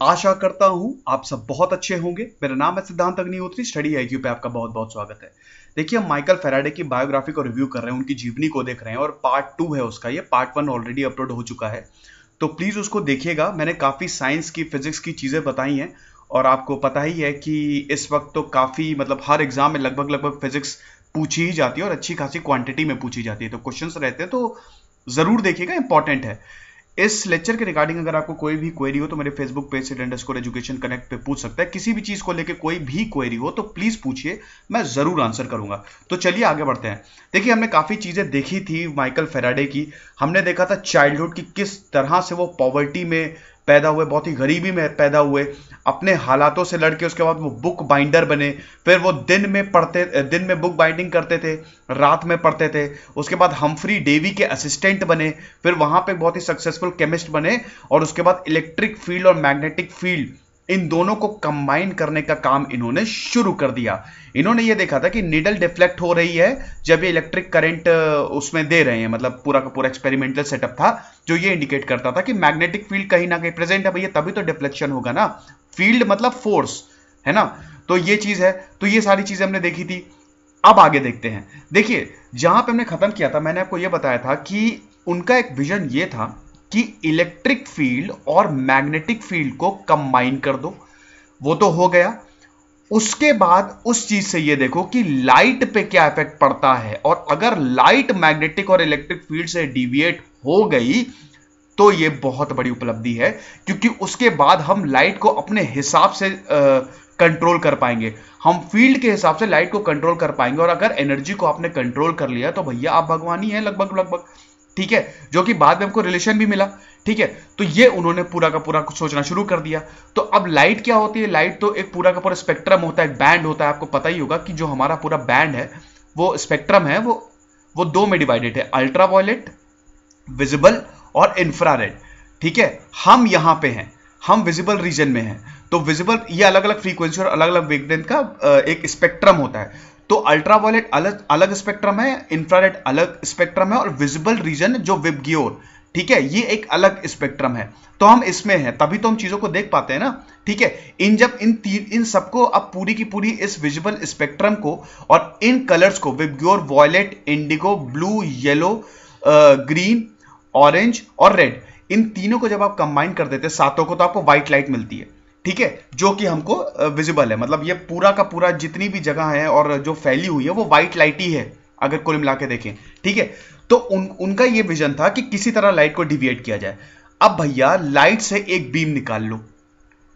आशा करता हूँ आप सब बहुत अच्छे होंगे। मेरा नाम है सिद्धांत अग्निहोत्री। स्टडी आईक्यू पे आपका बहुत बहुत स्वागत है। देखिए, हम माइकल फेराडे की बायोग्राफी को रिव्यू कर रहे हैं, उनकी जीवनी को देख रहे हैं और पार्ट टू है उसका। ये पार्ट वन ऑलरेडी अपलोड हो चुका है। तो प्लीज़ उसको देखिएगा। मैंने काफ़ी साइंस की, फिजिक्स की चीज़ें बताई हैं और आपको पता ही है कि इस वक्त तो काफ़ी मतलब हर एग्ज़ाम में लगभग लगभग फिजिक्स पूछी ही जाती है और अच्छी खासी क्वांटिटी में पूछी जाती है। तो क्वेश्चंस रहते हैं तो ज़रूर देखिएगा, इंपॉर्टेंट है। इस लेक्चर के रिगार्डिंग अगर आपको कोई भी क्वेरी हो तो मेरे फेसबुक पेज से स्कोर एजुकेशन कनेक्ट पे पूछ सकता है। किसी भी चीज़ को लेकर कोई भी क्वेरी हो तो प्लीज़ पूछिए, मैं ज़रूर आंसर करूँगा। तो चलिए आगे बढ़ते हैं। देखिए, हमने काफ़ी चीज़ें देखी थी माइकल फेराडे की। हमने देखा था चाइल्डहुड की किस तरह से वो पॉवर्टी में पैदा हुए, बहुत ही गरीबी में पैदा हुए। अपने हालातों से लड़के, उसके बाद वो बुक बाइंडर बने। फिर वो दिन में पढ़ते, दिन में बुक बाइंडिंग करते थे, रात में पढ़ते थे। उसके बाद हमफ्री डेवी के असिस्टेंट बने। फिर वहाँ पे बहुत ही सक्सेसफुल केमिस्ट बने और उसके बाद इलेक्ट्रिक फ़ील्ड और मैग्नेटिक फ़ील्ड इन दोनों को कंबाइन करने का काम इन्होंने शुरू कर दिया। इन्होंने ये देखा था कि निडल डिफ्लेक्ट हो रही है, जब ये इलेक्ट्रिक करंट उसमें दे रहे हैं मतलब पूरा का पूरा एक्सपेरिमेंटल सेटअप था, जो ये इंडिकेट करता था कि मैग्नेटिक फ़ील्ड कहीं ना कहीं प्रेजेंट है भैया, तभी तो डिफ्लेक्शन होगा ना। फ़ील्ड मतलब फोर्स है ना? तो ये चीज़ है तो ये सारी चीज़ें हमने देखी थी। अब आगे देखते हैं। देखिए, जहाँ पे हमने खत्म किया था, मैंने आपको यह बताया था कि उनका एक विजन ये था कि इलेक्ट्रिक फ़ील्ड और मैग्नेटिक फ़ील्ड को कंबाइन कर दो। वो तो हो गया। उसके बाद उस चीज़ से ये देखो कि लाइट पे क्या इफ़ेक्ट पड़ता है और अगर लाइट मैग्नेटिक और इलेक्ट्रिक फ़ील्ड से डिविएट हो गई तो ये बहुत बड़ी उपलब्धि है, क्योंकि उसके बाद हम लाइट को अपने हिसाब से कंट्रोल कर पाएँगे। हम फ़ील्ड के हिसाब से लाइट को कंट्रोल कर पाएँगे और अगर एनर्जी को आपने कंट्रोल कर लिया तो भैया आप भगवान ही हैं लगभग लगभग। ठीक है? जो कि बाद में हमको रिलेशन भी मिला, ठीक है? तो ये उन्होंने पूरा का पूरा कुछ सोचना शुरू कर दिया। तो अब लाइट क्या होती है? लाइट तो एक पूरा का पूरा स्पेक्ट्रम होता है बैंड होता है, आपको पता ही होगा कि जो हमारा पूरा बैंड है, वो स्पेक्ट्रम है, वो वो दो में डिवाइडेड है अल्ट्रा वायलेट विजिबल और इंफ्रारेड ठीक है? हम यहाँ पे हैं, हम विजिबल रीजन में हैं। तो विजिबल ये अलग अलग फ्रीक्वेंसी और अलग अलग वेवलेंथ का एक स्पेक्ट्रम होता है। तो अल्ट्रावायलेट अलग अलग स्पेक्ट्रम है इंफ्रारेड अलग स्पेक्ट्रम है और विजिबल रीजन जो विबग्योर ठीक है, ये एक अलग स्पेक्ट्रम है। तो हम इसमें हैं, तभी तो हम चीज़ों को देख पाते हैं ना। ठीक है, इन जब, इन तीन इन सबको अब पूरी की पूरी इस विजिबल स्पेक्ट्रम को और इन कलर्स को VIBGYOR violet indigo blue yellow green orange और रेड इन तीनों को जब आप कंबाइन कर देते हैं, सातों को तो आपको व्हाइट लाइट मिलती है। ठीक है? जो कि हमको विजिबल है। मतलब ये पूरा का पूरा जितनी भी जगह है और जो फैली हुई है वो व्हाइट लाइट ही है अगर कुल मिला के देखें। ठीक है? तो उन, उनका ये विजन था कि किसी तरह लाइट को डिविएट किया जाए। अब भैया लाइट से एक बीम निकाल लो।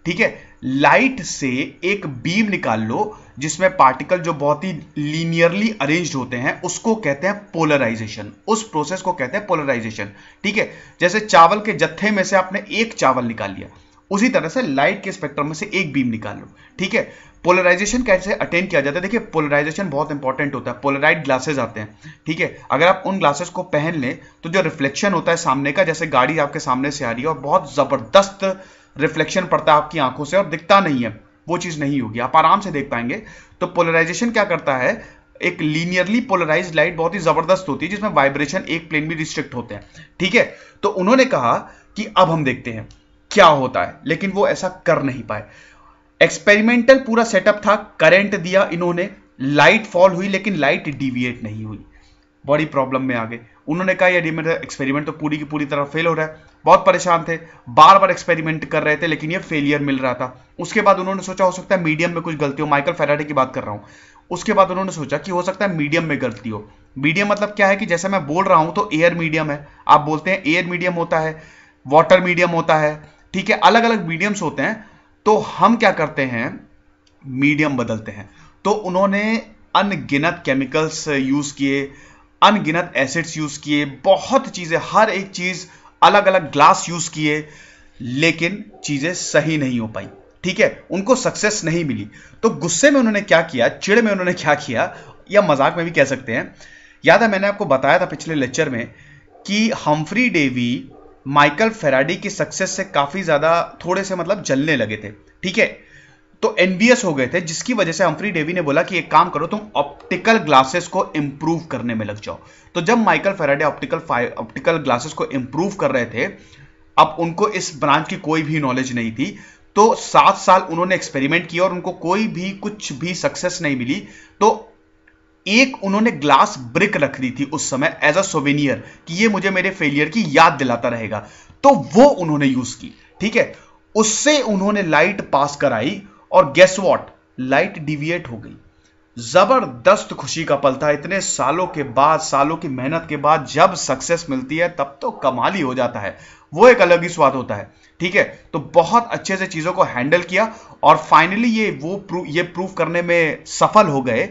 ठीक है? लाइट से एक बीम निकाल लो जिसमें पार्टिकल जो बहुत ही लीनियरली अरेंज्ड होते हैं उसको कहते हैं पोलराइजेशन उस प्रोसेस को कहते हैं पोलराइजेशन ठीक है? जैसे चावल के जत्थे में से आपने एक चावल निकाल लिया। उसी तरह से लाइट के स्पेक्ट्रम में से एक बीम निकाल लो, ठीक है? पोलराइजेशन कैसे अटेंड किया जाता है? देखिए पोलराइजेशन बहुत इंपॉर्टेंट होता है। पोलराइड ग्लासेस आते हैं, ठीक है? अगर आप उन ग्लासेस को पहन लें तो जो रिफ्लेक्शन होता है सामने का, जैसे गाड़ी आपके सामने से आ रही है और बहुत ज़बरदस्त रिफ्लेक्शन पड़ता है आपकी आँखों से और दिखता नहीं है, वो चीज़ नहीं होगी। आप आराम से देख पाएँगे। तो पोलराइजेशन क्या करता है? एक लीनियरली पोलराइज लाइट बहुत ही ज़बरदस्त होती है, जिसमें वाइब्रेशन एक प्लेन में रिस्ट्रिक्ट होते हैं, ठीक है? तो उन्होंने कहा कि अब हम देखते हैं। क्या होता है? लेकिन वो ऐसा कर नहीं पाए। एक्सपेरिमेंटल पूरा सेटअप था करंट दिया इन्होंने लाइट फॉल हुई, लेकिन लाइट डिविएट नहीं हुई। बड़ी प्रॉब्लम में आ गए उन्होंने कहा यदि मेरा एक्सपेरिमेंट तो पूरी की पूरी तरह फेल हो रहा है। बहुत परेशान थे। बार बार एक्सपेरिमेंट कर रहे थे, लेकिन ये फेलियर मिल रहा था। उसके बाद उन्होंने सोचा, हो सकता है मीडियम में कुछ गलती हो। माइकल फेराडे की बात कर रहा हूँ। उसके बाद उन्होंने सोचा कि हो सकता है मीडियम में गलती हो। मीडियम मतलब क्या है कि जैसे मैं बोल रहा हूँ तो एयर मीडियम है। आप बोलते हैं एयर मीडियम होता है वाटर मीडियम होता है। ठीक है अलग अलग मीडियम्स होते हैं तो हम क्या करते हैं? मीडियम बदलते हैं। तो उन्होंने अनगिनत केमिकल्स यूज़ किए, अनगिनत एसिड्स यूज़ किए, बहुत चीज़ें, हर एक चीज़ अलग अलग ग्लास यूज़ किए, लेकिन चीज़ें सही नहीं हो पाई। ठीक है, उनको सक्सेस नहीं मिली। तो गुस्से में उन्होंने क्या किया चिड़ में उन्होंने क्या किया, या मज़ाक में भी कह सकते हैं। याद है, मैंने आपको बताया था पिछले लेक्चर में कि हम्फ्री डेवी माइकल फेराडी की सक्सेस से काफ़ी ज़्यादा थोड़े से मतलब जलने लगे थे, ठीक है? तो एनबीएस हो गए थे, जिसकी वजह से हम्फ्री डेवी ने बोला कि एक काम करो, तुम ऑप्टिकल ग्लासेस को इंप्रूव करने में लग जाओ। तो जब Michael Faraday optical optical glasses को इंप्रूव कर रहे थे, अब उनको इस ब्रांच की कोई भी नॉलेज नहीं थी तो सात साल उन्होंने एक्सपेरिमेंट किया और उनको कोई भी कुछ भी सक्सेस नहीं मिली। तो एक उन्होंने ग्लास ब्रिक रख दी थी उस समय एज अ सोवेनियर कि ये मुझे मेरे फेलियर की याद दिलाता रहेगा। तो वो उन्होंने यूज़ की, ठीक है? उससे उन्होंने लाइट पास कराई और गेस वॉट लाइट डिविएट हो गई। ज़बरदस्त खुशी का पल था। इतने सालों के बाद, सालों की मेहनत के बाद जब सक्सेस मिलती है, तब तो कमाल ही हो जाता है। वो एक अलग ही स्वाद होता है, ठीक है? तो बहुत अच्छे से चीज़ों को हैंडल किया और फाइनली ये वो प्रूव ये प्रूव करने में सफल हो गए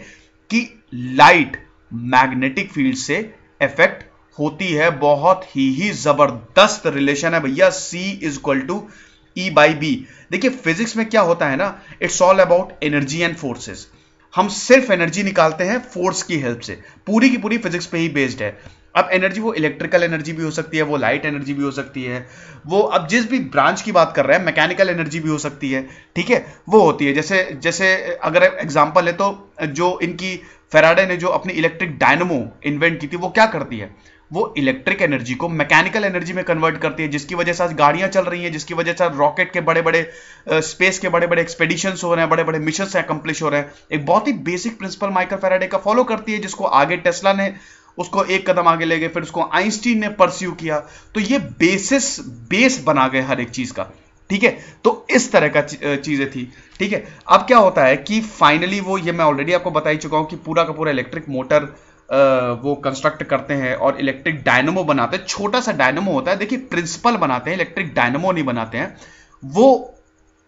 कि लाइट मैग्नेटिक फ़ील्ड से इफ़ेक्ट होती है। बहुत ही ही ज़बरदस्त रिलेशन है भैया। C is equal to E by B देखिए फिजिक्स में क्या होता है ना? It's all about energy and forces हम सिर्फ़ एनर्जी निकालते हैं फोर्स की हेल्प से। पूरी की पूरी फिजिक्स पे ही बेस्ड है। अब एनर्जी वो इलेक्ट्रिकल एनर्जी भी हो सकती है, वो लाइट एनर्जी भी हो सकती है। वो अब जिस भी ब्रांच की बात कर रहे हैं मैकेनिकल एनर्जी भी हो सकती है, ठीक है? वो होती है। जैसे जैसे अगर एग्ज़ाम्पल है तो जो इनकी फेराडे ने जो अपनी इलेक्ट्रिक डायनमो इन्वेंट की थी, वो क्या करती है? वो इलेक्ट्रिक एनर्जी को मैकेनिकल एनर्जी में कन्वर्ट करती है, जिसकी वजह से आज गाड़ियाँ चल रही हैं, जिसकी वजह से रॉकेट के बड़े बड़े स्पेस के बड़े बड़े एक्सपेडिशन हो रहे हैं बड़े बड़े मिशन अकम्प्लिश हो रहे हैं। एक बहुत ही बेसिक प्रिंसिपल माइकल फेराडे का फॉलो करती है, जिसको आगे टेस्ला ने उसको एक कदम आगे ले गए, फिर उसको आइंस्टीन ने परस्यू किया। तो ये बेसिस बेस बना गए हर एक चीज़ का, ठीक है? तो इस तरह का चीज़ें थी, ठीक है? अब क्या होता है कि फाइनली वो, ये मैं ऑलरेडी आपको बता ही चुका हूँ कि पूरा का पूरा इलेक्ट्रिक मोटर वो कंस्ट्रक्ट करते हैं और इलेक्ट्रिक डायनमो बनाते हैं। छोटा सा डायनमो होता है, देखिए प्रिंसिपल बनाते हैं इलेक्ट्रिक डायनमो नहीं बनाते हैं, वो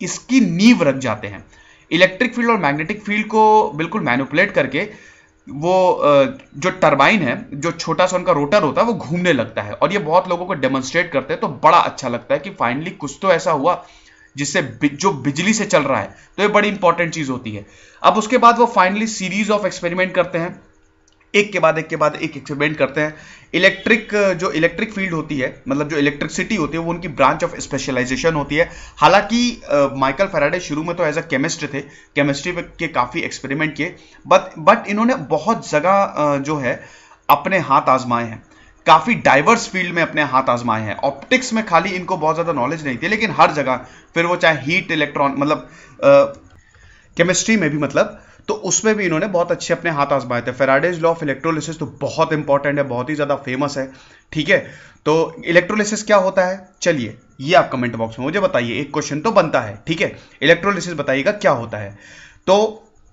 इसकी नींव रख जाते हैं। इलेक्ट्रिक फ़ील्ड और मैग्नेटिक फ़ील्ड को बिल्कुल मैनुपुलेट करके वो जो टरबाइन है, जो छोटा सा उनका रोटर होता है, वो घूमने लगता है। और ये बहुत लोगों को डेमोन्स्ट्रेट करते हैं तो बड़ा अच्छा लगता है कि फाइनली कुछ तो ऐसा हुआ जिससे जो बिजली से चल रहा है तो ये बड़ी इंपॉर्टेंट चीज़ होती है। अब उसके बाद वो फाइनली सीरीज़ ऑफ़ एक्सपेरिमेंट करते हैं। एक के बाद एक के बाद एक एक्सपेरिमेंट करते हैं। इलेक्ट्रिक जो इलेक्ट्रिक फ़ील्ड होती है मतलब जो इलेक्ट्रिसिटी होती है, वो उनकी ब्रांच ऑफ़ स्पेशलाइजेशन होती है। हालाँकि माइकल फेराडे शुरू में तो एज अ केमिस्ट थे केमिस्ट्री के काफ़ी एक्सपेरिमेंट किए बट बट इन्होंने बहुत जगह जो है, अपने हाथ आजमाए हैं। काफ़ी डाइवर्स फ़ील्ड में अपने हाथ आजमाए हैं। ऑप्टिक्स में खाली इनको बहुत ज़्यादा नॉलेज नहीं थी, लेकिन हर जगह, फिर वो चाहे हीट इलेक्ट्रॉन मतलब केमिस्ट्री में भी मतलब तो उसमें भी इन्होंने बहुत अच्छे अपने हाथ आजमाए थे। फेराडेज लॉ ऑफ़ इलेक्ट्रोलिसिस तो बहुत इंपॉर्टेंट है, बहुत ही ज़्यादा फ़ेमस है, ठीक है? तो इलेक्ट्रोलिसिस क्या होता है? चलिए, ये आप कमेंट बॉक्स में मुझे बताइए, एक क्वेश्चन तो बनता है, ठीक है? इलेक्ट्रोलिसिस बताइएगा क्या होता है? तो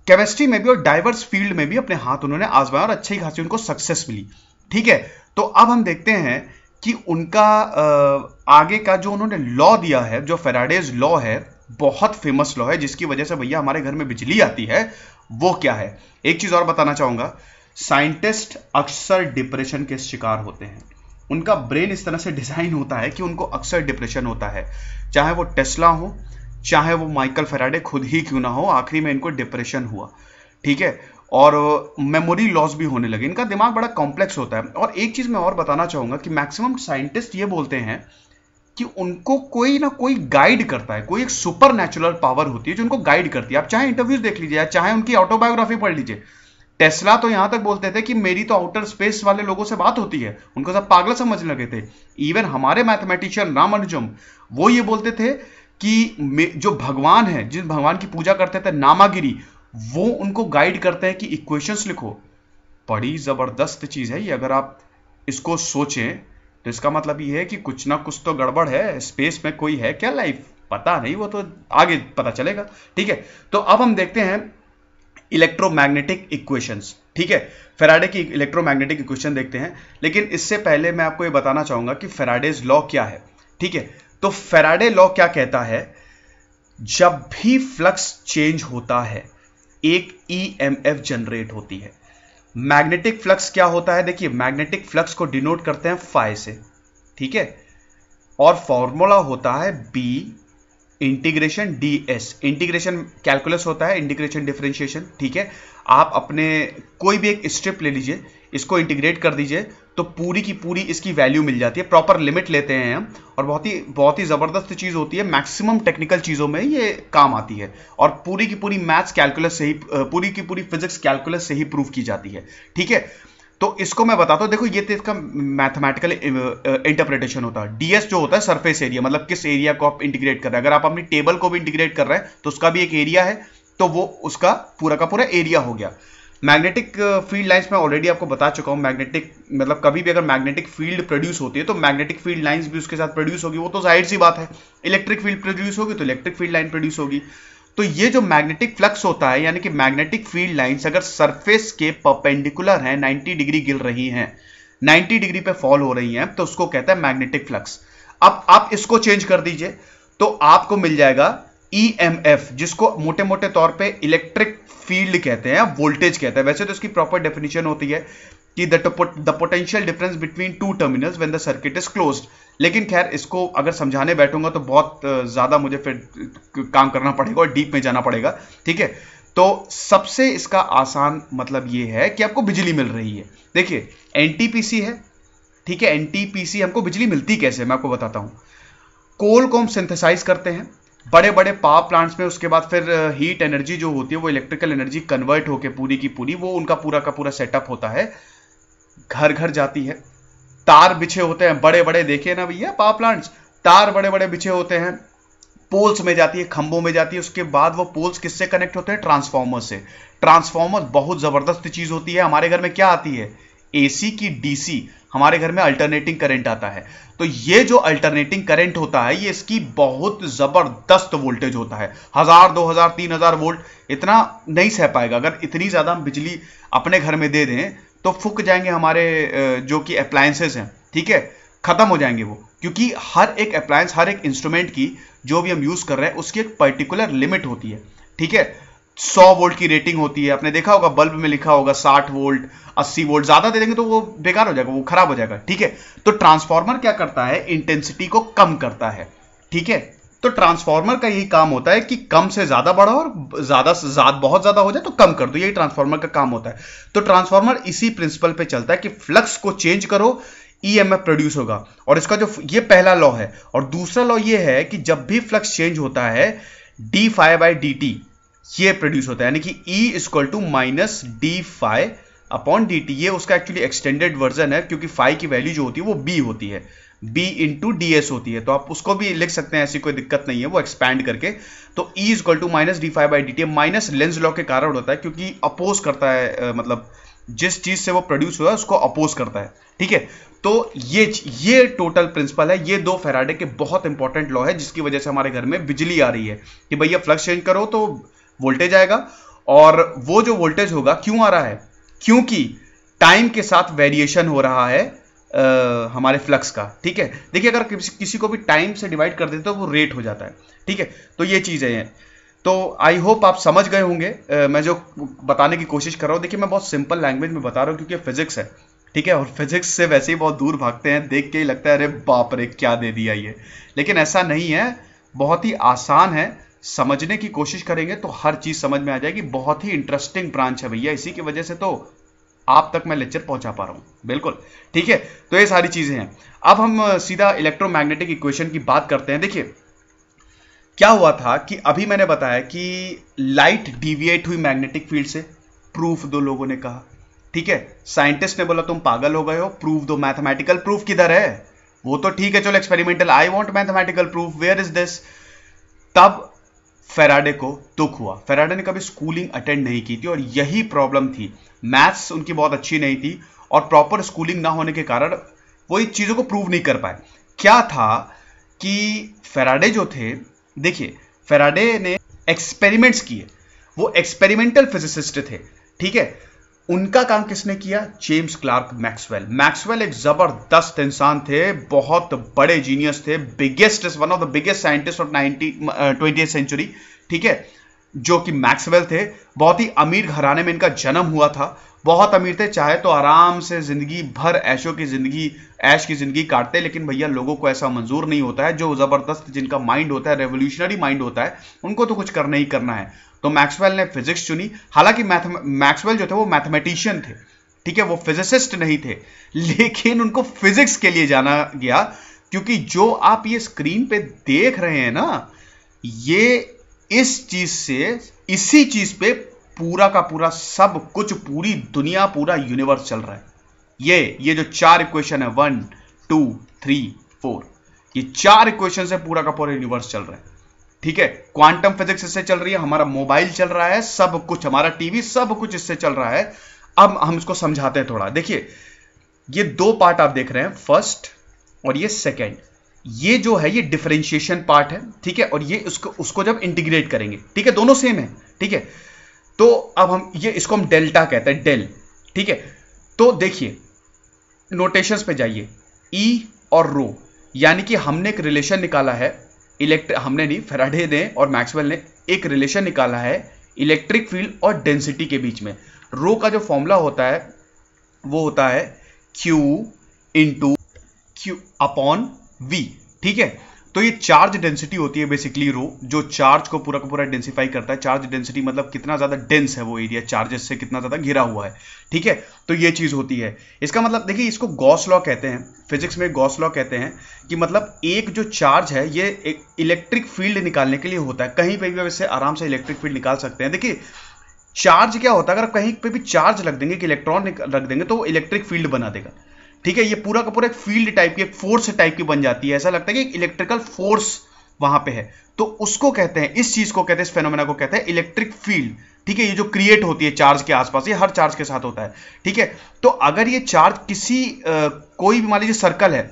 केमिस्ट्री में भी और डाइवर्स फ़ील्ड में भी अपने हाथ उन्होंने आजमाया और अच्छी खासी उनको सक्सेस मिली, ठीक है? तो अब हम देखते हैं कि उनका आगे का जो उन्होंने लॉ दिया है, जो फेराडेज लॉ है बहुत फ़ेमस लॉ है, जिसकी वजह से भैया हमारे घर में बिजली आती है, वो क्या है? एक चीज़ और बताना चाहूँगा। साइंटिस्ट अक्सर डिप्रेशन के शिकार होते हैं। उनका ब्रेन इस तरह से डिज़ाइन होता है कि उनको अक्सर डिप्रेशन होता है। चाहे वो टेस्ला हो, चाहे वो माइकल फेराडे खुद ही क्यों ना हो, आखिरी में इनको डिप्रेशन हुआ। ठीक है? और मेमोरी लॉस भी होने लगे। इनका दिमाग बड़ा कॉम्प्लेक्स होता है। और एक चीज़ मैं और बताना चाहूँगा कि मैक्सिमम साइंटिस्ट ये बोलते हैं कि उनको कोई ना कोई गाइड करता है। कोई एक सुपर नेचुरल पावर होती है जो उनको गाइड करती है। आप चाहे इंटरव्यूज़ देख लीजिए चाहे उनकी ऑटोबायोग्राफी पढ़ लीजिए। टेस्ला तो यहाँ तक बोलते थे कि मेरी तो आउटर स्पेस वाले लोगों से बात होती है। उनको सब पागल समझने लगे थे। इवन हमारे मैथमेटिशियन राम रामानुजम वो ये बोलते थे कि जो भगवान है, जिस भगवान की पूजा करते थे नामागिरी, वो उनको गाइड करते हैं कि इक्वेशंस लिखो। बड़ी ज़बरदस्त चीज़ है ये। अगर आप इसको सोचें तो इसका मतलब ये है कि कुछ ना कुछ तो गड़बड़ है स्पेस में कोई है क्या लाइफ पता नहीं, वो तो आगे पता चलेगा, ठीक है? तो अब हम देखते हैं इलेक्ट्रोमैग्नेटिक इक्वेशंस ठीक है? फेराडे की इलेक्ट्रोमैग्नेटिक इक्वेशन देखते हैं, लेकिन इससे पहले मैं आपको ये बताना चाहूँगा कि फेराडेज लॉ क्या है, ठीक है? तो फेराडे लॉ क्या कहता है? जब भी फ्लक्स चेंज होता है, एक ईएमएफ e जनरेट होती है। मैग्नेटिक फ्लक्स क्या होता है? देखिए, मैग्नेटिक फ्लक्स को डिनोट करते हैं फाइ से, ठीक है? और फॉर्मूला होता है B integration D S integration calculus होता है, इंटीग्रेशन डिफ्रेंशिएशन, ठीक है? आप अपने कोई भी एक स्ट्रिप ले लीजिए, इसको इंटीग्रेट कर दीजिए तो पूरी की पूरी इसकी वैल्यू मिल जाती है। प्रॉपर लिमिट लेते हैं हम और बहुत ही बहुत ही ज़बरदस्त चीज़ होती है। मैक्सिमम टेक्निकल चीज़ों में ये काम आती है और पूरी की पूरी मैथ्स कैलकुलस से ही पूरी की पूरी फिजिक्स कैलकुलस से ही प्रूव की जाती है। ठीक है? तो इसको मैं बताता हूँ। देखो, ये तो इसका मैथमेटिकल इंटरप्रिटेशन होता है। डीएस जो होता है सरफेस एरिया मतलब किस एरिया को आप इंटीग्रेट कर रहे हैं। अगर आप अपनी टेबल को भी इंटीग्रेट कर रहे हैं तो उसका भी एक एरिया है तो वो उसका पूरा का पूरा एरिया हो गया। मैग्नेटिक फ़ील्ड लाइंस में ऑलरेडी आपको बता चुका हूँ। मैग्नेटिक मतलब कभी भी अगर मैग्नेटिक फ़ील्ड प्रोड्यूस होती है तो मैग्नेटिक फ़ील्ड लाइंस भी उसके साथ प्रोड्यूस होगी। वो तो ज़ाहिर सी बात है। इलेक्ट्रिक फ़ील्ड प्रोड्यूस होगी तो इलेक्ट्रिक फ़ील्ड लाइन प्रोड्यूस होगी। तो ये जो मैग्नेटिक फ्लक्स होता है, यानी कि मैग्नेटिक फ़ील्ड लाइंस अगर सरफेस के परपेंडिकुलर हैं 90 डिग्री गिर रही हैं 90 डिग्री पे फॉल हो रही हैं तो उसको कहता है मैग्नेटिक फ्लक्स अब आप इसको चेंज कर दीजिए तो आपको मिल जाएगा ईएमएफ e जिसको मोटे मोटे तौर पे इलेक्ट्रिक फ़ील्ड कहते हैं वोल्टेज कहते हैं। वैसे तो इसकी प्रॉपर डेफिनेशन होती है कि the potential difference between two terminals when the circuit is closed लेकिन खैर, इसको अगर समझाने बैठूँगा तो बहुत ज़्यादा मुझे फिर काम करना पड़ेगा और डीप में जाना पड़ेगा, ठीक है? तो सबसे इसका आसान मतलब ये है कि आपको बिजली मिल रही है। देखिए एनटीपीसी है, ठीक है? एनटीपीसी हमको बिजली मिलती कैसे? मैं आपको बताता हूँ। कोल को हम सिंथेसाइज करते हैं। बड़े बड़े पावर प्लांट्स में उसके बाद फिर हीट एनर्जी जो होती है, वो इलेक्ट्रिकल एनर्जी कन्वर्ट होकर पूरी की पूरी, वो उनका पूरा का पूरा सेटअप होता है। घर घर जाती है। तार बिछे होते हैं बड़े बड़े देखे ना भैया पावर प्लांट्स तार बड़े बड़े बिछे होते हैं। पोल्स में जाती है, खंभों में जाती है, उसके बाद वो पोल्स किससे कनेक्ट होते हैं? ट्रांसफॉर्मर से। ट्रांसफॉर्मर बहुत ज़बरदस्त चीज़ होती है। हमारे घर में क्या आती है? एसी की डीसी हमारे घर में अल्टरनेटिंग करंट आता है। तो ये जो अल्टरनेटिंग करंट होता है, ये इसकी बहुत ज़बरदस्त वोल्टेज होता है। हज़ार, दो हज़ार, तीन हज़ार वोल्ट इतना नहीं सह पाएगा। अगर इतनी ज़्यादा हम बिजली अपने घर में दे दें तो फूक जाएँगे हमारे जो कि अप्लायंसेस हैं। ठीक है? खत्म हो जाएँगे वो। क्योंकि हर एक अप्लायंस हर एक इंस्ट्रूमेंट की जो भी हम यूज़ कर रहे हैं, उसकी एक पर्टिकुलर लिमिट होती है। ठीक है? 100 वोल्ट की रेटिंग होती है, आपने देखा होगा, बल्ब में लिखा होगा 60 वोल्ट 80 वोल्ट, ज़्यादा दे देंगे तो वो बेकार हो जाएगा, वो खराब हो जाएगा, ठीक है? तो ट्रांसफार्मर क्या करता है? इंटेंसिटी को कम करता है, ठीक है? तो ट्रांसफार्मर का यही काम होता है कि कम से ज़्यादा बढ़ा और ज़्यादा से ज़्यादा, बहुत ज़्यादा हो जाए तो कम कर दो, यही ट्रांसफार्मर का काम होता है। तो ट्रांसफार्मर इसी प्रिंसिपल पे चलता है कि फ्लक्स को चेंज करो ईएमएफ प्रोड्यूस होगा। और इसका जो, ये पहला लॉ है, और दूसरा लॉ ये है कि जब भी फ्लक्स चेंज होता है D phi by D T ये प्रोड्यूस होता है यानी कि E equal to minus D phi upon D T ये उसका एक्चुअली एक्सटेंडेड वर्जन है क्योंकि फाइव की वैल्यू जो होती है वो बी होती है। बी इंटू डी एस होती है। तो आप उसको भी लिख सकते हैं ऐसी कोई दिक्कत नहीं है वो एक्सपैंड करके। तो E equal to minus D phi by D T minus Lenz law के कारण होता है क्योंकि अपोज करता है आ, मतलब जिस चीज़ से वो प्रोड्यूस हुआ है उसको अपोज करता है। ठीक है? तो ये ये टोटल प्रिंसिपल है। ये दो फेराडे के बहुत इंपॉर्टेंट लॉ है जिसकी वजह से हमारे घर में बिजली आ रही है। कि भैया फ्लक्स चेंज करो तो वोल्टेज आएगा और वो जो वोल्टेज होगा क्यों आ रहा है? क्योंकि टाइम के साथ वेरिएशन हो रहा है आ, हमारे फ्लक्स का ठीक है? देखिए अगर किसी, किसी को भी टाइम से डिवाइड कर देते तो वो रेट हो जाता है ठीक है? तो ये चीज़ है। तो आई होप आप समझ गए होंगे मैं जो बताने की कोशिश कर रहा हूँ देखिए मैं बहुत सिंपल लैंग्वेज में बता रहा हूँ क्योंकि फिजिक्स है ठीक है? और फिजिक्स से वैसे ही बहुत दूर भागते हैं देख के ही लगता है अरे बाप रे क्या दे दिया ये? लेकिन ऐसा नहीं है बहुत ही आसान है समझने की कोशिश करेंगे तो हर चीज़ समझ में आ जाएगी। बहुत ही इंटरेस्टिंग ब्रांच है भैया, इसी की वजह से तो आप तक मैं लेक्चर पहुँचा पा रहा हूँ। बिल्कुल, ठीक है? तो ये सारी चीज़ें हैं। अब हम सीधा इलेक्ट्रोमैग्नेटिक इक्वेशन की बात करते हैं। देखिए, क्या हुआ था कि अभी मैंने बताया कि लाइट डिविएट हुई मैग्नेटिक फ़ील्ड से। प्रूफ दो लोगों ने कहा, ठीक है? साइंटिस्ट ने बोला, तुम पागल हो गए हो। प्रूफ दो मैथमेटिकल प्रूफ किधर है? वो तो ठीक है, चलो experimental I want mathematical proof where is this तब फेराडे को दुख हुआ। फेराडे ने कभी स्कूलिंग अटेंड नहीं की थी और यही प्रॉब्लम थी। मैथ्स उनकी बहुत अच्छी नहीं थी और प्रॉपर स्कूलिंग ना होने के कारण वो इन चीज़ों को प्रूव नहीं कर पाए। क्या था कि फेराडे जो थे, देखिए, फेराडे ने एक्सपेरिमेंट्स किए। वो एक्सपेरिमेंटल फिजिसिस्ट थे, ठीक है? उनका काम किसने किया? जेम्स क्लार्क मैक्सवेल मैक्सवेल एक ज़बरदस्त इंसान थे, बहुत बड़े जीनियस थे biggest one of the biggest scientist of ninety twenty century ठीक है? जो कि मैक्सवेल थे, बहुत ही अमीर घराने में इनका जन्म हुआ था, बहुत अमीर थे, चाहे तो आराम से ज़िंदगी भर ऐशो की ज़िंदगी, ऐश की ज़िंदगी काटते, लेकिन भैया लोगों को ऐसा मंजूर नहीं होता है, जो ज़बरदस्त जिनका माइंड होता है रेवोल्यूशनरी माइंड होता है, उनको तो कुछ करना ही करना है। तो मैक्सवेल ने फिजिक्स चुनी। हालाँकि मैक्सवेल जो थे वो मैथमेटिशियन थे, ठीक है, वो फिजिसिस्ट नहीं थे, लेकिन उनको फिजिक्स के लिए जाना गया, क्योंकि जो आप ये स्क्रीन पे देख रहे हैं ना, ये इस चीज़ से, इसी चीज़ पे पूरा का पूरा सब कुछ, पूरी दुनिया, पूरा यूनिवर्स चल रहा है। ये ये जो चार इक्वेशन है वन टू थ्री फोर ये चार इक्वेशन से पूरा का पूरा यूनिवर्स चल रहा है। ठीक है क्वांटम फिजिक्स इससे चल रही है, हमारा मोबाइल चल रहा है, सब कुछ, हमारा टीवी सब कुछ इससे चल रहा है। अब हम इसको समझाते हैं थोड़ा। देखिए, ये दो पार्ट आप देख रहे हैं फ़र्स्ट और ये सेकेंड ये जो है, ये डिफरेंशिएशन पार्ट है, ठीक है, और ये उसको उसको जब इंटीग्रेट करेंगे, ठीक है, दोनों सेम है, ठीक है। तो अब हम, ये इसको हम डेल्टा कहते हैं डेल ठीक है। तो देखिए नोटेशंस पे जाइए ई e और रो यानी कि हमने एक रिलेशन निकाला है इलेक्ट्रिक हमने नहीं फेराडे ने और मैक्सवेल ने एक रिलेशन निकाला है इलेक्ट्रिक फ़ील्ड और डेंसिटी के बीच में। रो का जो फॉर्मूला होता है, वो होता है Q into Q upon V ठीक है? तो ये चार्ज डेंसिटी होती है बेसिकली रो जो चार्ज को पूरा का पूरा डेंसिफाई करता है। चार्ज डेंसिटी मतलब कितना ज़्यादा डेंस है वो एरिया चार्जेस से कितना ज़्यादा घिरा हुआ है। ठीक है? तो ये चीज़ होती है। इसका मतलब देखिए, इसको गॉस लॉ कहते हैं। फिजिक्स में गॉस लॉ कहते हैं कि मतलब एक जो चार्ज है, ये एक इलेक्ट्रिक फ़ील्ड निकालने के लिए होता है। कहीं पर भी वैसे आराम से इलेक्ट्रिक फ़ील्ड निकाल सकते हैं। देखिए चार्ज क्या होता है? अगर कहीं पे भी चार्ज रख देंगे कि इलेक्ट्रॉन रख देंगे तो वो इलेक्ट्रिक फ़ील्ड बना देगा। ठीक है ये पूरा का पूरा एक फ़ील्ड टाइप की फोर्स टाइप की बन जाती है। ऐसा लगता है कि इलेक्ट्रिकल फोर्स वहाँ पे है। तो उसको कहते हैं इस चीज़ को कहते हैं इस फेनोमेना को कहते हैं इलेक्ट्रिक फ़ील्ड ठीक है ये जो क्रिएट होती है चार्ज के आसपास ये हर चार्ज के साथ होता है। ठीक है तो अगर ये चार्ज किसी आ, कोई भी मान लीजिए सर्कल है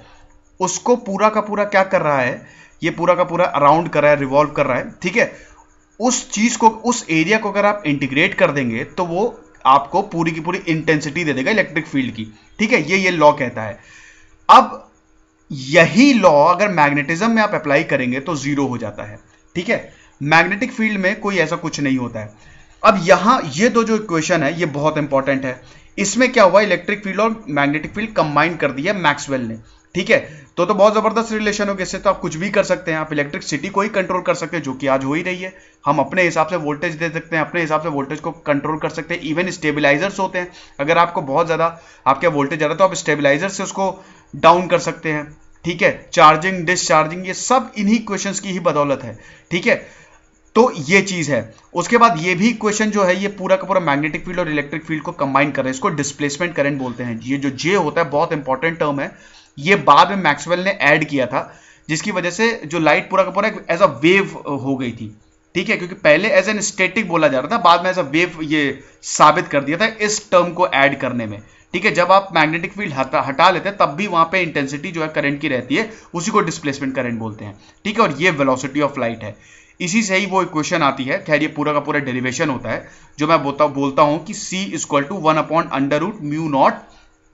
उसको पूरा का पूरा क्या कर रहा है ये पूरा का पूरा अराउंड कर रहा है रिवॉल्व कर रहा है। ठीक है उस चीज़ को उस एरिया को अगर आप इंटीग्रेट कर देंगे तो वो आपको पूरी की पूरी इंटेंसिटी दे देगा इलेक्ट्रिक फ़ील्ड की। ठीक है? ये ये लॉ कहता है। अब यही लॉ अगर मैग्नेटिज्म में आप अप्लाई करेंगे तो ज़ीरो हो जाता है। ठीक है? मैग्नेटिक फ़ील्ड में कोई ऐसा कुछ नहीं होता है। अब यहाँ ये दो जो इक्वेशन है, ये बहुत इंपॉर्टेंट है। इसमें क्या हुआ? इलेक्ट्रिक फ़ील्ड और मैग्नेटिक फ़ील्ड कंबाइन कर दिया मैक्सवेल ने। ठीक है? तो तो बहुत ज़बरदस्त रिलेशन होगी इससे तो आप कुछ भी कर सकते हैं। आप इलेक्ट्रिक सिटी को ही कंट्रोल कर सकते हैं, जो कि आज हो ही रही है। हम अपने हिसाब से वोल्टेज दे सकते हैं, अपने हिसाब से वोल्टेज को कंट्रोल कर सकते हैं। इवन स्टेबिलाईजर्स होते हैं। अगर आपको बहुत ज़्यादा, आपके वोल्टेज ज़्यादा तो आप स्टेबिलाईजर से उसको डाउन कर सकते हैं। ठीक है? चार्जिंग डिस्चार्जिंग ये सब इन्हीं क्वेश्चन की ही बदौलत है। ठीक है? तो ये चीज़ है। उसके बाद ये भी क्वेश्चन जो है ये पूरा का पूरा मैग्नेटिक फ़ील्ड और इलेक्ट्रिक फ़ील्ड को कंबाइन कर रहे हैं। इसको डिस्प्लेसमेंट करंट बोलते हैं। ये जो जे होता है बहुत इंपॉर्टेंट टर्म है। ये बाद में मैक्सवेल ने ऐड किया था जिसकी वजह से जो लाइट पूरा का पूरा एज अ वेव हो गई थी। ठीक है? क्योंकि पहले एज एन स्टेटिक बोला जा रहा था बाद में एज अ वेव ये साबित कर दिया था इस टर्म को ऐड करने में। ठीक है? जब आप मैग्नेटिक फ़ील्ड हटा, हटा लेते हैं तब भी वहाँ पे इंटेंसिटी जो है करंट की रहती है उसी को डिस्प्लेसमेंट करंट बोलते हैं। ठीक है? और ये वेलोसिटी ऑफ़ लाइट है। इसी से ही वो इक्वेशन आती है। खैर, ये पूरा का पूरा डेरिवेशन होता है, जो मैं बोलता बोलता हूँ कि c equal to one upon under root mu naught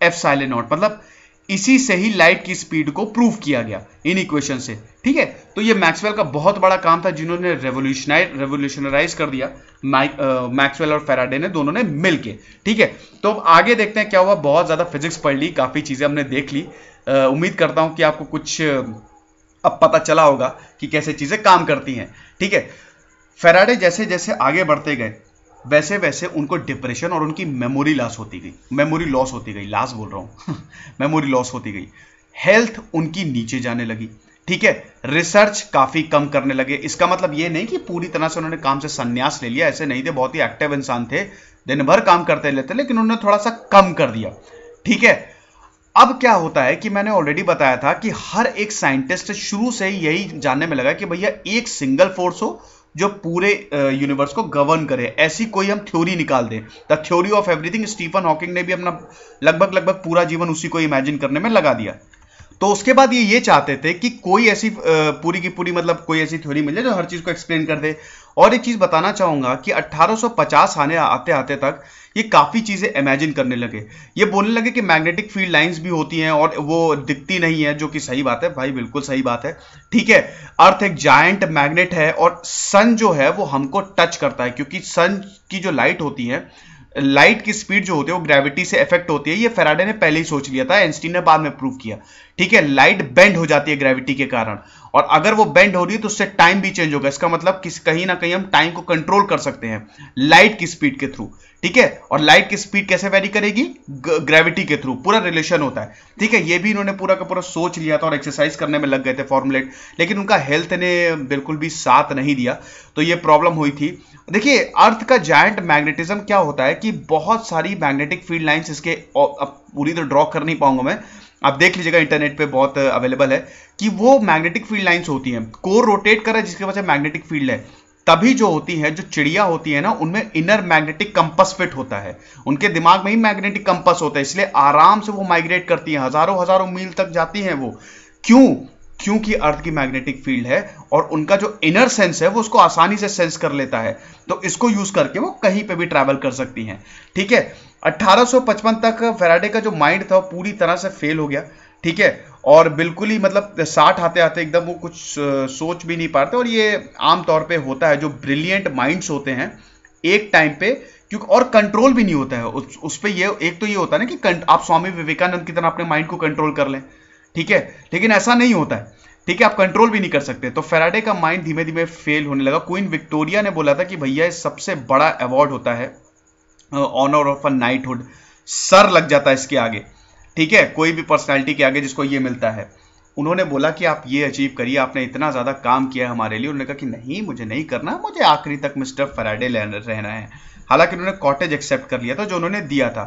epsilon naught मतलब इसी से ही लाइट की स्पीड को प्रूव किया गया इन इक्वेशन से। ठीक है? तो ये मैक्सवेल का बहुत बड़ा काम था, जिन्होंने रेवोल्यूशनाइज रेवोल्यूशनराइज कर दिया मैक्सवेल और फेराडे ने, दोनों ने मिलके। ठीक है? तो अब आगे देखते हैं क्या हुआ। बहुत ज़्यादा फिजिक्स पढ़ ली, काफ़ी चीज़ें हमने देख ली। उम्मीद करता हूँ कि आपको कुछ अब पता चला होगा कि कैसे चीज़ें काम करती हैं। ठीक है? फेराडे जैसे जैसे आगे बढ़ते गए, वैसे वैसे उनको डिप्रेशन और उनकी मेमोरी लॉस होती गई। मेमोरी लॉस होती गई लॉस बोल रहा हूँ। मेमोरी लॉस होती गई। हेल्थ उनकी नीचे जाने लगी। ठीक है? रिसर्च काफ़ी कम करने लगे। इसका मतलब ये नहीं कि पूरी तरह से उन्होंने काम से संन्यास ले लिया, ऐसे नहीं थे, बहुत ही एक्टिव इंसान थे। दिन भर काम करते रहते, लेकिन उन्होंने थोड़ा सा कम कर दिया। ठीक है? अब क्या होता है कि मैंने ऑलरेडी बताया था कि हर एक साइंटिस्ट शुरू से यही जानने में लगा कि भैया एक सिंगल फोर्स हो जो पूरे यूनिवर्स को गवर्न करे। ऐसी कोई हम थ्योरी निकाल दें। The theory of everything Stephen Hawking ने भी अपना लगभग लगभग पूरा जीवन उसी को इमेजिन करने में लगा दिया। तो उसके बाद ये ये चाहते थे कि कोई ऐसी पूरी की पूरी मतलब कोई ऐसी थ्योरी मिल जाए जो हर चीज़ को एक्सप्लेन कर दे। और एक चीज़ बताना चाहूँगा कि 1850 आने, आते आते तक ये काफ़ी चीज़ें इमेजिन करने लगे। ये बोलने लगे कि मैग्नेटिक फ़ील्ड लाइंस भी होती हैं और वो दिखती नहीं है, जो कि सही बात है। भाई, बिल्कुल सही बात है। ठीक है, अर्थ एक जायंट मैग्नेट है और सन जो है वो हमको टच करता है, क्योंकि सन की जो लाइट होती है लाइट की स्पीड जो होती है, वो ग्रेविटी से इफ़ेक्ट होती है। ये फेराडे ने पहले ही सोच लिया था एंस्टीन ने बाद में प्रूव किया। ठीक है, लाइट बेंड हो जाती है ग्रेविटी के कारण। और अगर वो बेंड हो रही है तो उससे टाइम भी चेंज होगा। इसका मतलब किस, कहीं ना कहीं हम टाइम को कंट्रोल कर सकते हैं लाइट की स्पीड के थ्रू ठीक है? और लाइट की स्पीड कैसे वेरी करेगी? ग्रेविटी के थ्रू पूरा रिलेशन होता है। ठीक है? ये भी इन्होंने पूरा का पूरा सोच लिया था और एक्सरसाइज करने में लग गए थे फॉर्मुलेट लेकिन उनका हेल्थ ने बिल्कुल भी साथ नहीं दिया। तो ये प्रॉब्लम हुई थी। देखिए अर्थ का जायंट मैग्नेटिज्म क्या होता है कि बहुत सारी मैग्नेटिक फ़ील्ड लाइंस इसके पूरी तो ड्रॉ कर नहीं पाऊँगा मैं। आप देख लीजिएगा इंटरनेट पे बहुत अवेलेबल है, कि वो मैग्नेटिक फ़ील्ड लाइंस होती हैं। कोर रोटेट कर रहा है, जिसके वजह से मैग्नेटिक फ़ील्ड है। तभी जो होती है, जो चिड़िया होती है ना, उनमें इनर मैग्नेटिक कंपस फिट होता है। उनके दिमाग में ही मैग्नेटिक कंपस होता है, इसलिए आराम से वो माइग्रेट करती है। हज़ारों हज़ारों मील तक जाती है वो। क्यों? क्योंकि अर्थ की मैग्नेटिक फ़ील्ड है और उनका जो इनर सेंस है वो उसको आसानी से सेंस कर लेता है। तो इसको यूज़ करके वो कहीं पे भी ट्रैवल कर सकती हैं। ठीक है? 1855 तक फेराडे का जो माइंड था वो पूरी तरह से फेल हो गया। ठीक है? और बिल्कुल ही मतलब साठ आते आते एकदम वो कुछ सोच भी नहीं पाते और ये आमतौर पे होता है जो ब्रिलियंट माइंड्स होते हैं एक टाइम पे क्योंकि और कंट्रोल भी नहीं होता है। उस, उस पर ये एक तो ये होता है ना कि आप स्वामी विवेकानंद की तरह अपने माइंड को कंट्रोल कर लें। ठीक है? लेकिन ऐसा नहीं होता है। ठीक है, आप कंट्रोल भी नहीं कर सकते। तो फेराडे का माइंड धीमे धीमे फेल होने लगा। क्वीन विक्टोरिया ने बोला था कि भैया सबसे बड़ा अवार्ड होता है honour of a knighthood sir लग जाता है इसके आगे। ठीक है? कोई भी पर्सनैलिटी के आगे जिसको ये मिलता है। उन्होंने बोला कि आप ये अचीव करिए। आपने इतना ज़्यादा काम किया हमारे लिए। उन्होंने कहा कि नहीं, मुझे नहीं करना। मुझे आखिरी तक मिस्टर फराडे रहना है। हालाँकि उन्होंने कॉटेज एक्सेप्ट कर लिया था, जो उन्होंने दिया था।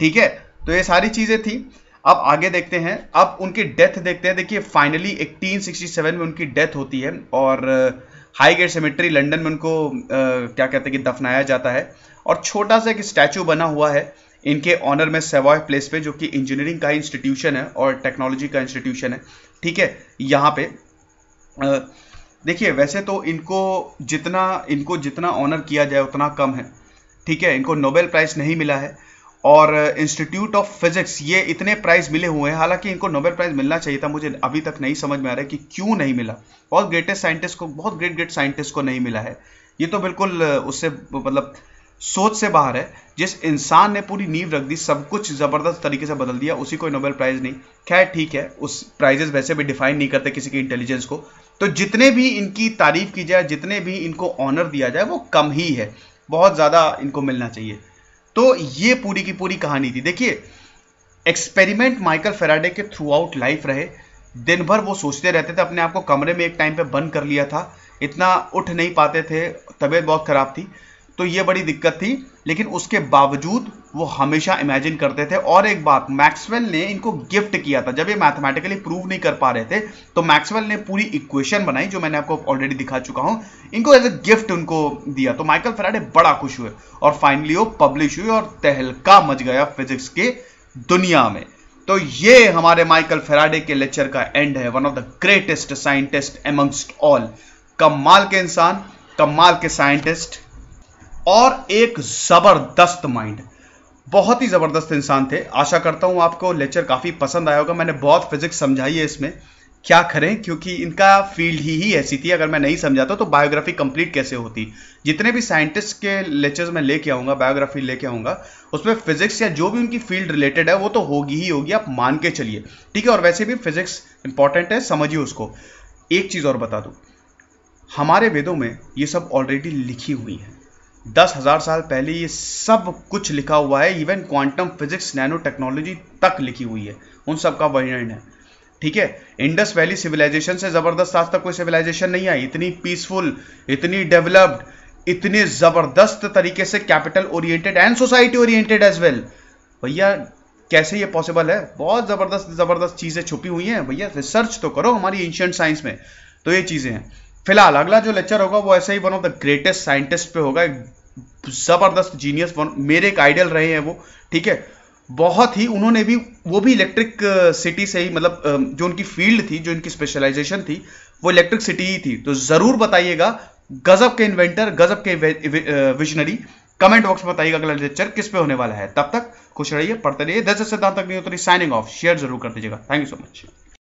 ठीक है? तो ये सारी चीज़ें थी। अब आगे देखते हैं। अब उनकी डेथ देखते हैं। देखिए फाइनली 1867 में उनकी डेथ होती है और हाई गेट सेमेट्री लंदन में उनको आ, क्या कहते हैं कि दफनाया जाता है। और छोटा सा एक स्टैचू बना हुआ है इनके ऑनर में सेवॉय प्लेस पे जो कि इंजीनियरिंग का इंस्टीट्यूशन है और टेक्नोलॉजी का इंस्टीट्यूशन है। ठीक है यहाँ पे देखिए वैसे तो इनको जितना इनको जितना ऑनर किया जाए उतना कम है। ठीक है इनको नोबेल प्राइज नहीं मिला है। और इंस्टीट्यूट ऑफ़ फिजिक्स ये इतने प्राइज मिले हुए हैं, हालाँकि इनको नोबेल प्राइज मिलना चाहिए था, मुझे अभी तक नहीं समझ में आ रहा है कि क्यों नहीं मिला। बहुत ग्रेटेस्ट साइंटिस्ट को, बहुत ग्रेट ग्रेट साइंटिस्ट को नहीं मिला है। ये तो बिल्कुल उससे मतलब सोच से बाहर है। जिस इंसान ने पूरी नींव रख दी, सब कुछ ज़बरदस्त तरीके से बदल दिया, उसी को नोबेल प्राइज़ नहीं। खैर, ठीक है, उस प्राइजेस वैसे भी डिफाइन नहीं करते किसी की इंटेलिजेंस को। तो जितने भी इनकी तारीफ़ की जाए, जितने भी इनको ऑनर दिया जाए, वो कम ही है। बहुत ज़्यादा इनको मिलना चाहिए। तो ये पूरी की पूरी कहानी थी। देखिए एक्सपेरिमेंट माइकल फेराडे के थ्रू आउट लाइफ रहे। दिन भर वो सोचते रहते थे, अपने आप को कमरे में एक टाइम पे बंद कर लिया था। इतना उठ नहीं पाते थे, तबीयत बहुत खराब थी। तो ये बड़ी दिक्कत थी, लेकिन उसके बावजूद वो हमेशा इमेजिन करते थे। और एक बात मैक्सवेल ने इनको गिफ्ट किया था। जब ये मैथमेटिकली प्रूव नहीं कर पा रहे थे तो मैक्सवेल ने पूरी इक्वेशन बनाई, जो मैंने आपको ऑलरेडी दिखा चुका हूँ। इनको एज ए गिफ्ट उनको दिया। तो माइकल फेराडे बड़ा खुश हुए और फाइनली वो पब्लिश हुई और तहलका मच गया फिजिक्स के दुनिया में। तो ये हमारे माइकल फेराडे के लेक्चर का एंड है। One of the greatest scientist amongst all कमाल के इंसान, कमाल के साइंटिस्ट और एक ज़बरदस्त माइंड। बहुत ही ज़बरदस्त इंसान थे। आशा करता हूँ आपको लेक्चर काफ़ी पसंद आया होगा। मैंने बहुत फिजिक्स समझाई है इसमें। क्या करें? क्योंकि इनका फ़ील्ड ही ही ऐसी थी। अगर मैं नहीं समझाता तो बायोग्राफी कंप्लीट कैसे होती? जितने भी साइंटिस्ट के लेक्चर्स में लेके आऊँगा, बायोग्राफी लेके आऊँगा, उसमें फिजिक्स या जो भी उनकी फ़ील्ड रिलेटेड है, वो तो होगी ही होगी। आप मान के चलिए। ठीक है? और वैसे भी फिजिक्स इंपॉर्टेंट है, समझिए उसको। एक चीज़ और बता दू। हमारे वेदों में ये सब ऑलरेडी लिखी हुई है। दस हज़ार साल पहले ये सब कुछ लिखा हुआ है। Even quantum physics nano technology तक लिखी हुई है। उन सब का वर्णन है। ठीक है? इंडस वैली सिविलाइजेशन से ज़बरदस्त आज तक कोई सिविलाइजेशन नहीं आई। इतनी पीसफुल इतनी डेवलप्ड इतने ज़बरदस्त तरीके से capital oriented and society oriented as well भैया, कैसे ये पॉसिबल है? बहुत ज़बरदस्त ज़बरदस्त चीज़ें छुपी हुई हैं। भैया रिसर्च तो करो हमारी एंशियंट साइंस में। तो ये चीज़ें हैं। फ़िलहाल अगला जो लेक्चर होगा वो ऐसे ही one of the greatest scientist पे होगा। एक ज़बरदस्त जीनियस वन मेरे एक आइडियल रहे हैं वो ठीक है? बहुत ही उन्होंने भी वो भी इलेक्ट्रिक सिटी uh, से ही मतलब uh, जो उनकी फ़ील्ड थी जो उनकी स्पेशलाइजेशन थी वो इलेक्ट्रिक सिटी ही थी। तो ज़रूर बताइएगा। गजब के इन्वेंटर गजब के विजनरी कमेंट बॉक्स में बताइएगा अगला लेक्चर किस पे होने वाला है। तब तक खुश रहिए पढ़ते रहिए। दस सिद्धांत तक नहीं होती साइनिंग ऑफ़ शेयर ज़रूर कर दीजिएगा। Thank you so much